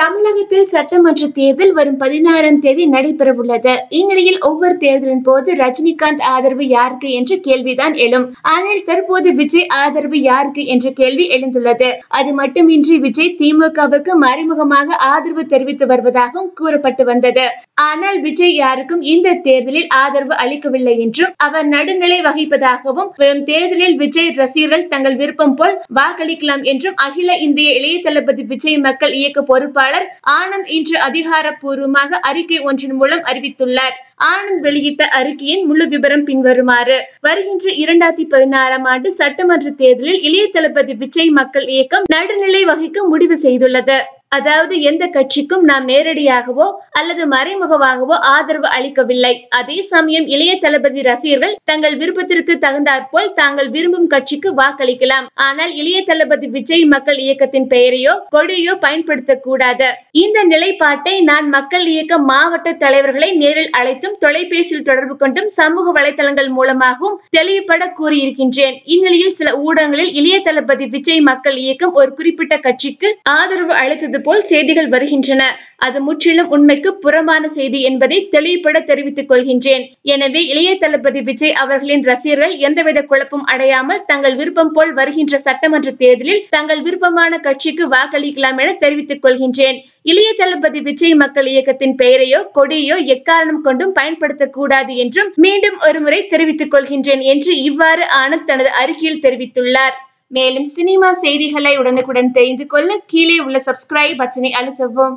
தமிழகத்தில் சட்டமன்ற தேர்தல் வரும் பதினாறாம் தேதி நடைபெறவுள்ளது. இந்நிலையில் ஒவ்வொரு தேர்தலின் போது ரஜினிகாந்த் ஆதரவு யாருக்கு என்ற கேள்விதான் எழும். ஆனால் தற்போது விஜய் ஆதரவு யாருக்கு என்ற கேள்வி எழுந்துள்ளது. அது மட்டுமின்றி விஜய் திமுகவுக்கு மறைமுகமாக ஆதரவு தெரிவித்து வருவதாகவும் கூறப்பட்டு வந்தது. ஆனால் விஜய் யாருக்கும் இந்த தேர்தலில் ஆதரவு அளிக்கவில்லை என்றும் அவர் நடுநிலை வகிப்பதாகவும் வரும் தேர்தலில் விஜய் ரசிகர்கள் தங்கள் விருப்பம் போல் வாக்களிக்கலாம் என்றும் அகில இந்திய இளைய தளபதி விஜய் மக்கள் இயக்க பொறுப்பாளர் ஆனந்த் இன்று அதிகாரப்பூர்வமாக அறிக்கை ஒன்றின் மூலம் அறிவித்துள்ளார். ஆனந்த் வெளியிட்ட அறிக்கையின் முழு விவரம் பின்வருமாறு வருகின்ற இரண்டாயிரத்தி பதினாறாம் ஆண்டு சட்டமன்ற தேர்தலில் இளைய தளபதி விஜய் மக்கள் இயக்கம் நடுநிலை வகிக்க முடிவு செய்துள்ளது. அதாவது எந்த கட்சிக்கும் நாம் நேரடியாகவோ அல்லது மறைமுகமாகவோ ஆதரவு அளிக்கவில்லை. அதே சமயம் இளைய தளபதி ரசிகர்கள் தங்கள் விருப்பத்திற்கு தகுந்தாற்போல் தாங்கள் விரும்பும் கட்சிக்கு வாக்களிக்கலாம். ஆனால் இளைய தளபதி விஜய் மக்கள் இயக்கத்தின் பெயரையோ கொடியோ பயன்படுத்தக் கூடாது இந்த நிலைப்பாட்டை நான் மக்கள் இயக்க மாவட்ட தலைவர்களை நேரில் அழைத்தும் தொலைபேசியில் தொடர்பு கொண்டும் சமூக வலைதளங்கள் மூலமாகவும் தெளிவுபட கூறியிருக்கின்றேன். இந்நிலையில் சில ஊடகங்களில் இளைய தளபதி விஜய் மக்கள் இயக்கம் ஒரு குறிப்பிட்ட கட்சிக்கு ஆதரவு அளித்தது போல் செய்திகள் வருகின்றன. அது முற்றிலும் உண்மைக்கு புறமான செய்தி என்பதை தெளிவுபட தெரிவித்துக் கொள்கின்றேன். எனவே இளைய தளபதி விஜய் அவர்களின் ரசிகர்கள் எந்தவித குழப்பம் அடையாமல் தங்கள் விருப்பம் போல் வருகின்ற சட்டமன்ற தேர்தலில் தங்கள் விருப்பமான கட்சிக்கு வாக்களிக்கலாம் என தெரிவித்துக் கொள்கின்றேன். இளைய தளபதி விஜய் மக்கள் இயக்கத்தின் பெயரையோ கொடியோ எக்காரணம் கொண்டும் பயன்படுத்தக்கூடாது என்றும் மீண்டும் ஒருமுறை தெரிவித்துக் கொள்கின்றேன் என்று இவ்வாறு ஆனந்த் தனது அறிக்கையில் தெரிவித்துள்ளார். மேலும் சினிமா செய்திகளை உடனுக்குடன் தெரிந்து கொள்ள கீழே உள்ள சப்ஸ்கிரைப் பட்டனை அழுத்தவும்.